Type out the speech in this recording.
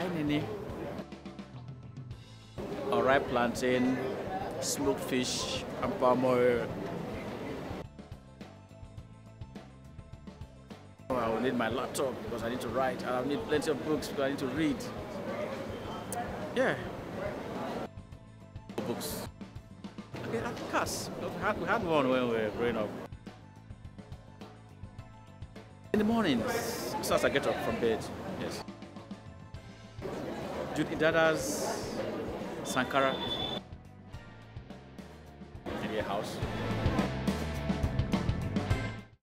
kainene. Alright, plantain, smoked fish, and palm oil. Oh, I will need my laptop because I need to write, and I need plenty of books because I need to read. Yeah. Books. Okay, cars. We had, we had one when we were growing up. In the mornings, as soon as I get up from bed, yes. Jude Idada's Sankara in your house.